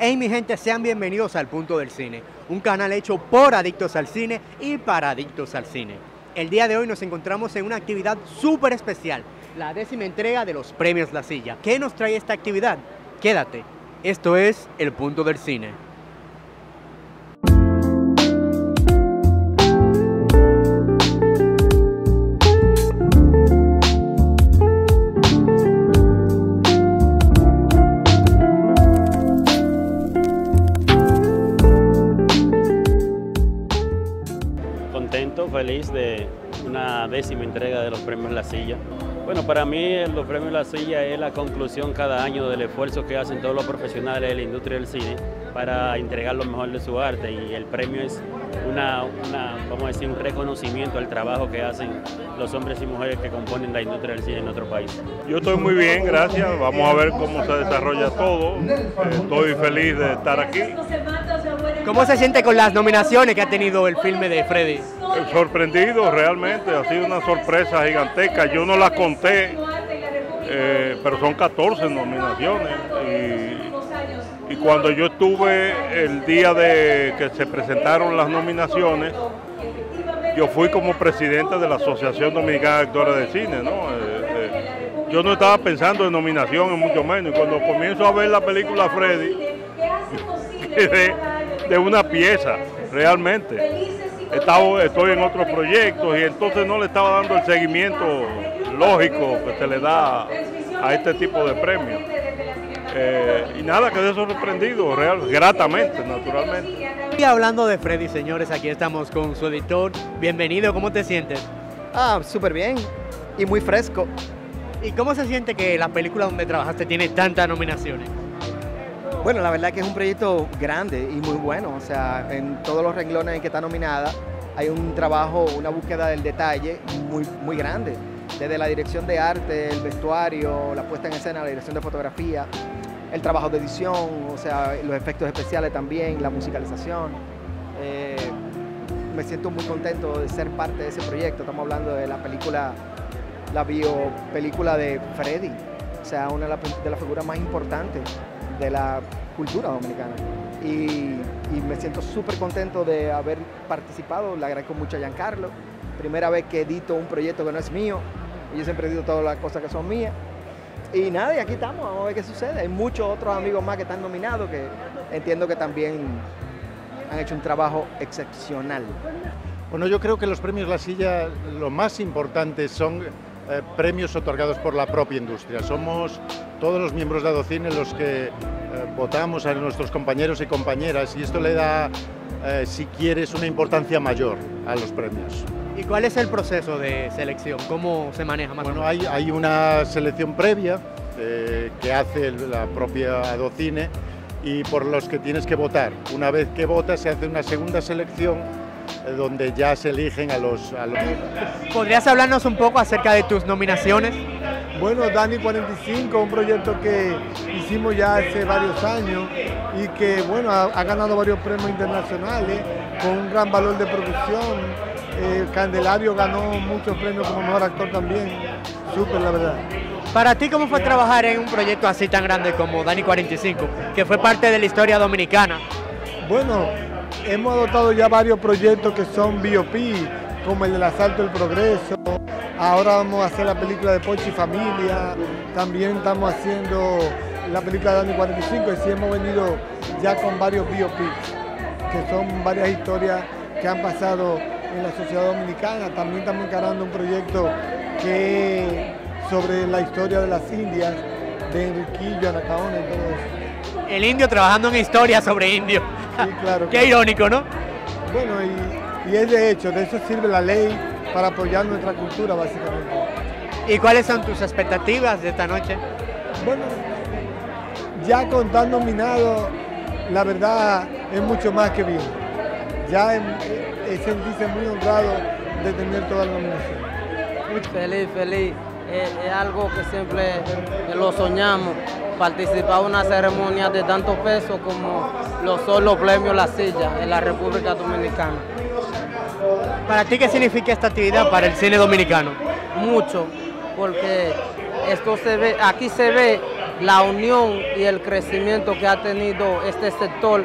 Hey mi gente, sean bienvenidos al Punto del Cine, un canal hecho por adictos al cine y para adictos al cine. El día de hoy nos encontramos en una actividad súper especial, la décima entrega de los premios La Silla. ¿Qué nos trae esta actividad? Quédate, esto es El Punto del Cine. Feliz de una décima entrega de los premios La Silla. Bueno, para mí los premios La Silla es la conclusión cada año del esfuerzo que hacen todos los profesionales de la industria del cine para entregar lo mejor de su arte y el premio es una, una, vamos a decir, un reconocimiento al trabajo que hacen los hombres y mujeres que componen la industria del cine en nuestro país. Yo estoy muy bien, gracias. Vamos a ver cómo se desarrolla todo. Estoy feliz de estar aquí. ¿Cómo se siente con las nominaciones que ha tenido el filme de Freddy? Sorprendido realmente, ha sido una sorpresa gigantesca. Yo no la conté, eh, pero son 14 nominaciones. Y, cuando yo estuve el día de que se presentaron las nominaciones, yo fui como presidente de la Asociación Dominicana de Actores de Cine, ¿no? Eh, eh, yo no estaba pensando en nominaciones, mucho menos. Y cuando comienzo a ver la película Freddy, de una pieza, realmente. Estaba, estoy en otros proyectos y entonces no le estaba dando el seguimiento lógico que se le da a este tipo de premios. Eh, y nada, quedé sorprendido, real, gratamente, naturalmente. Y hablando de Freddy, señores, aquí estamos con su editor. Bienvenido, ¿cómo te sientes? Ah, súper bien y muy fresco. ¿Y cómo se siente que la película donde trabajaste tiene tantas nominaciones? Bueno, la verdad que es un proyecto grande y muy bueno. O sea, en todos los renglones en que está nominada hay un trabajo, una búsqueda del detalle muy, muy grande. Desde la dirección de arte, el vestuario, la puesta en escena, la dirección de fotografía, el trabajo de edición, o sea, los efectos especiales también, la musicalización. Eh, me siento muy contento de ser parte de ese proyecto. Estamos hablando de la película, la biopelícula de Freddy, o sea, una de las figuras más importantes de la cultura dominicana. Y, y me siento súper contento de haber participado, le agradezco mucho a Giancarlo. Primera vez que edito un proyecto que no es mío, y yo siempre edito todas las cosas que son mías. Y nada, y aquí estamos, vamos a ver qué sucede. Hay muchos otros amigos más que están nominados que entiendo que también han hecho un trabajo excepcional. Bueno, yo creo que los premios La Silla lo más importante son eh, premios otorgados por la propia industria. Somos todos los miembros de Adocine los que eh, votamos a nuestros compañeros y compañeras y esto le da, eh, si quieres, una importancia mayor a los premios. ¿Y cuál es el proceso de selección? ¿Cómo se maneja más? Bueno, hay, hay una selección previa eh, que hace la propia Adocine y por los que tienes que votar. Una vez que votas se hace una segunda selección donde ya se eligen a los, a los... ¿Podrías hablarnos un poco acerca de tus nominaciones? Bueno, Dani 45, un proyecto que hicimos ya hace varios años y que bueno, ha, ha ganado varios premios internacionales con un gran valor de producción. Eh, Candelario ganó muchos premios como mejor actor también. Súper, la verdad. Para ti, ¿cómo fue trabajar en un proyecto así tan grande como Dani 45, que fue parte de la historia dominicana? Bueno, hemos adoptado ya varios proyectos que son BOP, como el del Asalto del Progreso. Ahora vamos a hacer la película de Pochi Familia. También estamos haciendo la película de Dani 45 y sí hemos venido ya con varios BOP, que son varias historias que han pasado en la sociedad dominicana. También estamos encarando un proyecto que sobre la historia de las indias, de Enriquillo, Anacaona y todo eso. El indio trabajando en historia sobre indio. Sí, claro. Qué irónico, ¿no? Bueno, y, y es de hecho, de eso sirve la ley para apoyar nuestra cultura, básicamente. ¿Y cuáles son tus expectativas de esta noche? Bueno, ya con tan nominado, la verdad es mucho más que bien. Ya es, es sentirse muy honrado de tener toda la nominación. Feliz, feliz. Es, es algo que siempre lo soñamos, participar en una ceremonia de tanto peso como lo son los premios La Silla en la República Dominicana. ¿Para ti qué significa esta actividad para el cine dominicano? Mucho, porque esto se ve, aquí se ve la unión y el crecimiento que ha tenido este sector,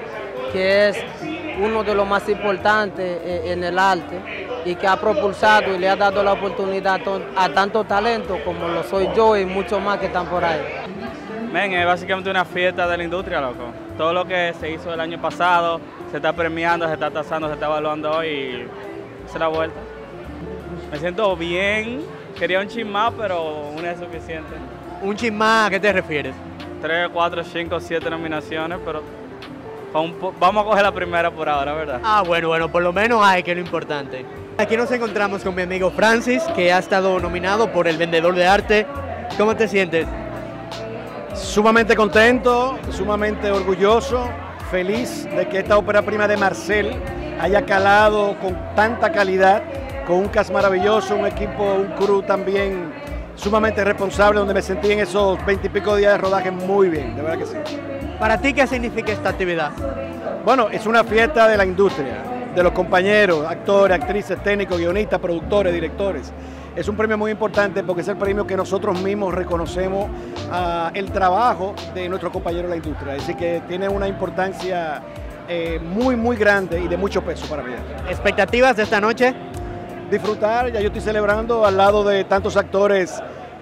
que es uno de los más importantes eh, en el arte y que ha propulsado y le ha dado la oportunidad a tanto talento como lo soy yo y muchos más que están por ahí. Men, es básicamente una fiesta de la industria, loco. Todo lo que se hizo el año pasado se está premiando, se está tasando, se está evaluando hoy y la vuelta. Me siento bien, quería un chin más, pero una es suficiente. ¿Un chin más a qué te refieres? Tres, cuatro, cinco, siete nominaciones, pero vamos a coger la primera por ahora, ¿verdad? Ah, bueno, bueno, por lo menos hay que es lo importante. Aquí nos encontramos con mi amigo Francis, que ha estado nominado por el vendedor de arte. ¿Cómo te sientes? Sumamente contento, sumamente orgulloso, feliz de que esta ópera prima de Marcel haya calado con tanta calidad, con un cast maravilloso, un equipo, un crew también sumamente responsable, donde me sentí en esos veintipico días de rodaje muy bien, de verdad que sí. ¿Para ti qué significa esta actividad? Bueno, es una fiesta de la industria, de los compañeros, actores, actrices, técnicos, guionistas, productores, directores. Es un premio muy importante porque es el premio que nosotros mismos reconocemos uh, el trabajo de nuestros compañeros de la industria. Así que tiene una importancia eh, muy, muy grande y de mucho peso para mí. ¿Expectativas de esta noche? Disfrutar, ya yo estoy celebrando al lado de tantos actores,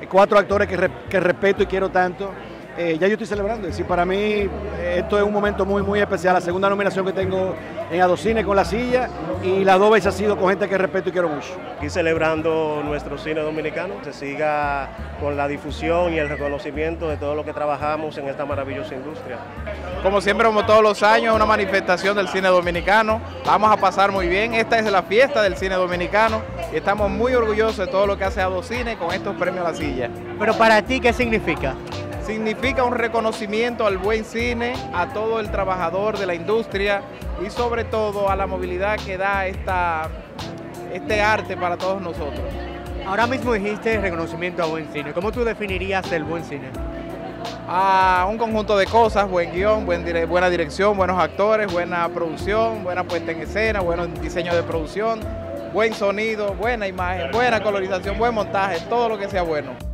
cuatro actores que, re, que respeto y quiero tanto. Eh, ya yo estoy celebrando. Es decir, para mí eh, esto es un momento muy, muy especial. La segunda nominación que tengo en Adocine con la silla y las dos veces ha sido con gente que respeto y quiero mucho. Aquí celebrando nuestro cine dominicano, se siga con la difusión y el reconocimiento de todo lo que trabajamos en esta maravillosa industria. Como siempre, como todos los años, una manifestación del cine dominicano. Vamos a pasar muy bien. Esta es la fiesta del cine dominicano y estamos muy orgullosos de todo lo que hace Adocine con estos premios a la silla. Pero para ti, ¿qué significa? Significa un reconocimiento al buen cine, a todo el trabajador de la industria y sobre todo a la movilidad que da esta, este arte para todos nosotros. Ahora mismo dijiste reconocimiento a buen cine. ¿Cómo tú definirías el buen cine? A un conjunto de cosas, buen guion, buen dire buena dirección, buenos actores, buena producción, buena puesta en escena, buen diseño de producción, buen sonido, buena imagen, buena colorización, buen montaje, todo lo que sea bueno.